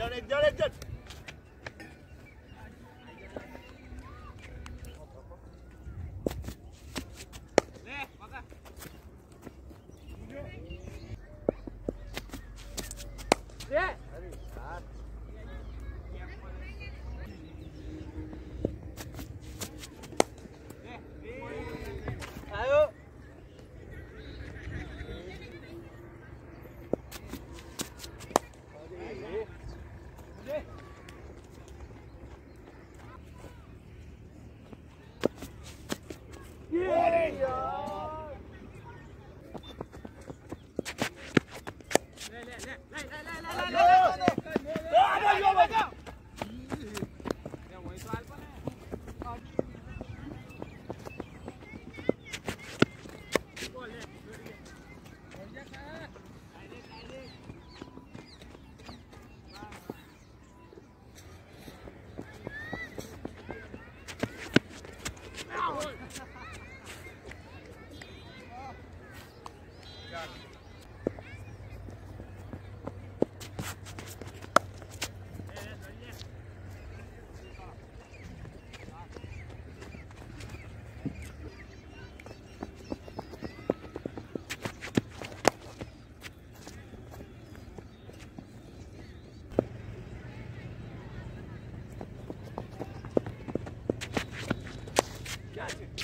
Dale, dale, dale. Yeah. Hey. you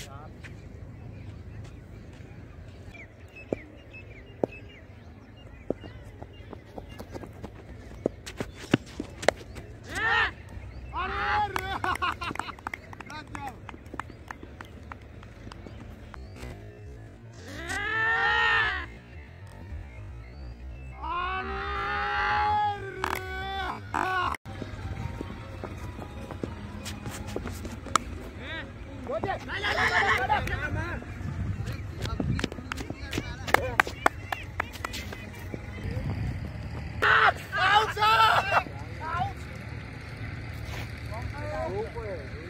过来！来来来来来！老者，老者。